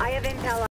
I have intel